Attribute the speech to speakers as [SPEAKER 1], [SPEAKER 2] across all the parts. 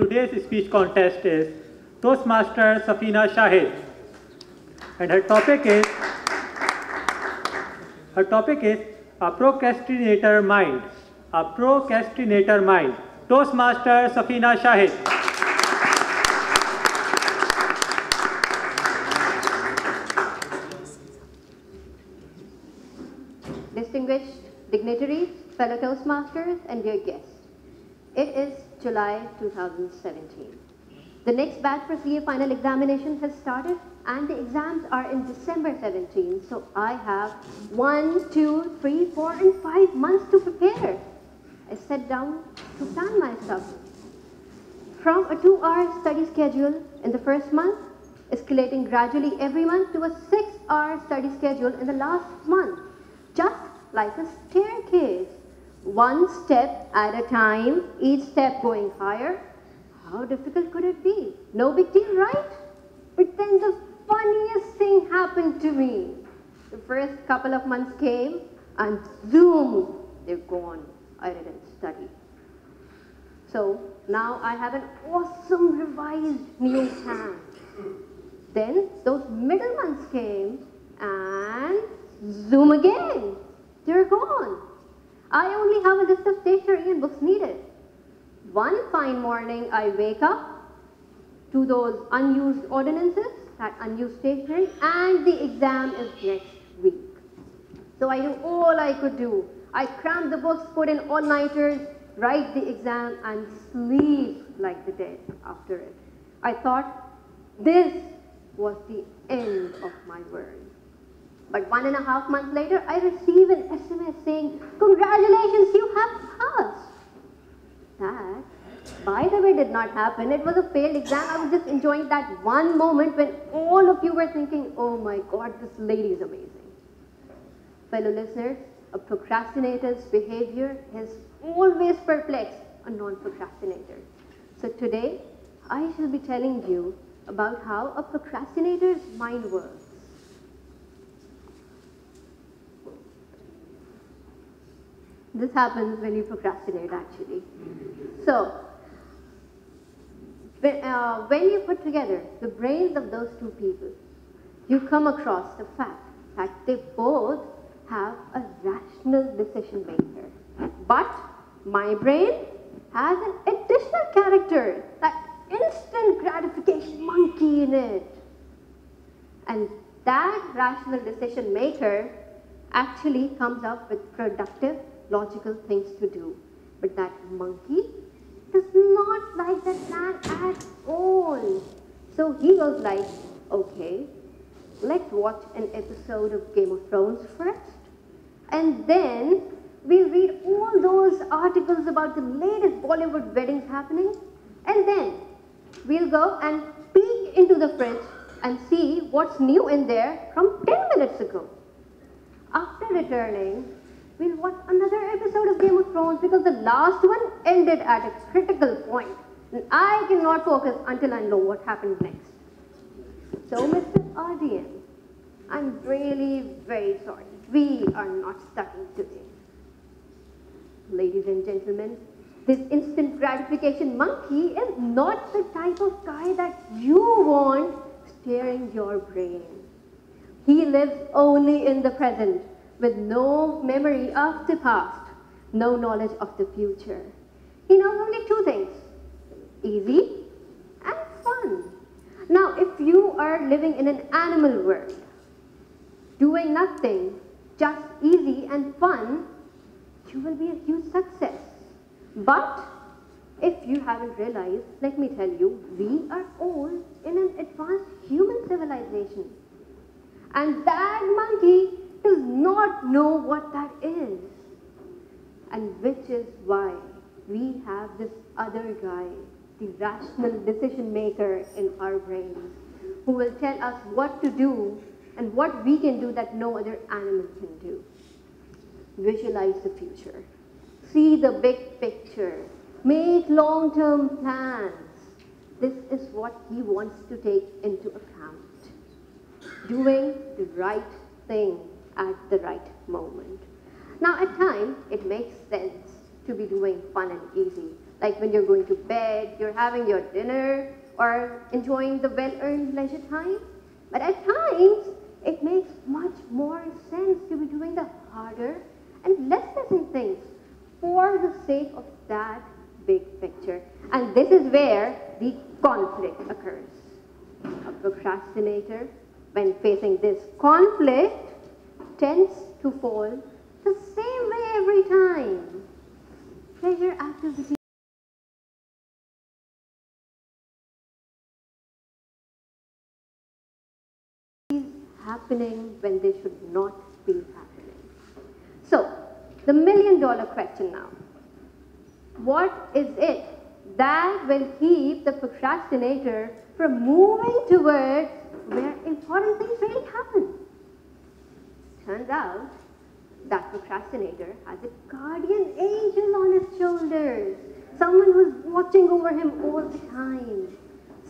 [SPEAKER 1] today's speech contest is Toastmaster Safina Shahid. And her topic is her topic is a procrastinator mind. A procrastinator mind. Toastmaster Safina Shahid.
[SPEAKER 2] Distinguished dignitaries, fellow Toastmasters, and dear guests. It is July 2017. The next batch for CA final examination has started and the exams are in December 17. So I have one, two, three, four, and five months to prepare. I sat down to plan my stuff. From a two-hour study schedule in the first month, escalating gradually every month to a six-hour study schedule in the last month, just like a staircase. One step at a time, each step going higher. How difficult could it be? No big deal, right? But then the funniest thing happened to me. The first couple of months came and zoom, they're gone. I didn't study. So now I have an awesome revised new plan. Then those middle months came and zoom again. They're gone. I only have a list of stationery and books needed. One fine morning I wake up to those unused ordinances, that unused stationery, and the exam is next week. So I do all I could do. I crammed the books, put in all-nighters, write the exam, and sleep like the dead after it. I thought this was the end of my world. But one and a half months later, I receive an SMS saying, congratulations, you have passed. That, by the way, did not happen. It was a failed exam. I was just enjoying that one moment when all of you were thinking, oh my God, this lady is amazing. Fellow listeners, a procrastinator's behavior has always perplexed a non-procrastinator. So today, I shall be telling you about how a procrastinator's mind works. This happens when you procrastinate, actually. So, when, uh, when you put together the brains of those two people, you come across the fact that they both have a rational decision maker. But my brain has an additional character, that instant gratification monkey in it. And that rational decision maker actually comes up with productive logical things to do. But that monkey does not like that plan at all. So he was like, okay, let's watch an episode of Game of Thrones first. And then we'll read all those articles about the latest Bollywood weddings happening. And then we'll go and peek into the fridge and see what's new in there from 10 minutes ago. After returning, we'll watch another episode of Game of Thrones because the last one ended at a critical point. And I cannot focus until I know what happened next. So, Mr. RDM, I'm really very sorry. We are not studying today. Ladies and gentlemen, this instant gratification monkey is not the type of guy that you want steering your brain. He lives only in the present with no memory of the past, no knowledge of the future. He knows only two things, easy and fun. Now, if you are living in an animal world, doing nothing, just easy and fun, you will be a huge success. But if you haven't realized, let me tell you, we are all in an advanced human civilization. And that monkey does not know what that is. And which is why we have this other guy, the rational decision maker in our brains, who will tell us what to do and what we can do that no other animal can do. Visualize the future. See the big picture. Make long-term plans. This is what he wants to take into account. Doing the right thing at the right moment. Now, at times, it makes sense to be doing fun and easy, like when you're going to bed, you're having your dinner, or enjoying the well-earned leisure time. But at times, it makes much more sense to be doing the harder and less pleasant things for the sake of that big picture. And this is where the conflict occurs. A procrastinator, when facing this conflict, tends to fall the same way every time. Pleasure activity. is happening when they should not be happening. So, the million dollar question now. What is it that will keep the procrastinator from moving towards where important things really happen? Turns out that procrastinator has a guardian angel on his shoulders. Someone who's watching over him all the time.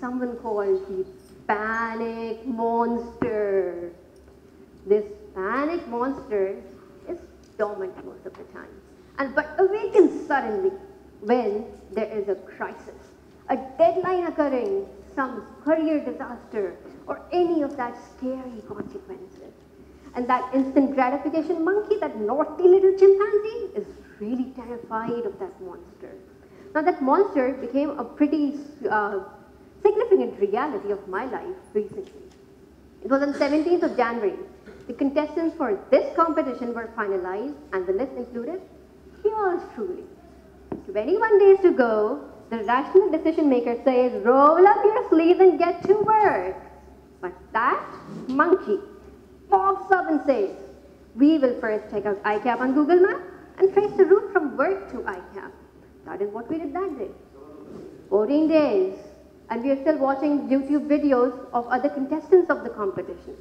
[SPEAKER 2] Someone called the panic monster. This panic monster is dormant most of the time and but awakens suddenly when there is a crisis, a deadline occurring, some career disaster, or any of that scary consequences. And that instant gratification monkey, that naughty little chimpanzee, is really terrified of that monster. Now, that monster became a pretty uh, significant reality of my life recently. It was on 17th of January. The contestants for this competition were finalized, and the list included yours truly. 21 days to go, the rational decision maker says, roll up your sleeves and get to work. But that monkey pops up and says, we will first check out ICAP on Google Maps and trace the route from work to ICAP. That is what we did that day. 14 days, and we are still watching YouTube videos of other contestants of the competition.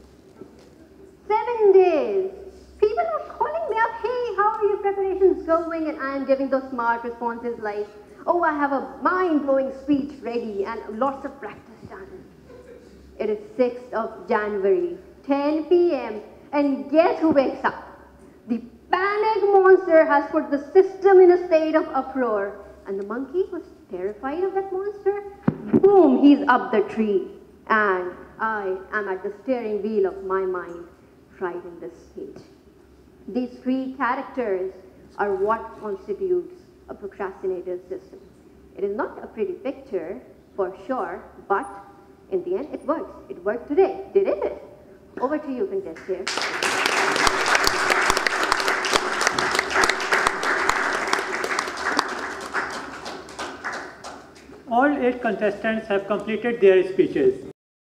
[SPEAKER 2] Seven days, people are calling me up, hey, how are your preparations going? And I am giving those smart responses like, oh, I have a mind-blowing speech ready and lots of practice done. It is 6th of January, 10 p.m., and guess who wakes up? The panic monster has put the system in a state of uproar. And the monkey was terrified of that monster. Boom, he's up the tree. And I am at the steering wheel of my mind, riding this speech. These three characters are what constitutes a procrastinator's system. It is not a pretty picture, for sure, but in the end, it works. It worked today? Over to you, contest.
[SPEAKER 1] All eight contestants have completed their speeches.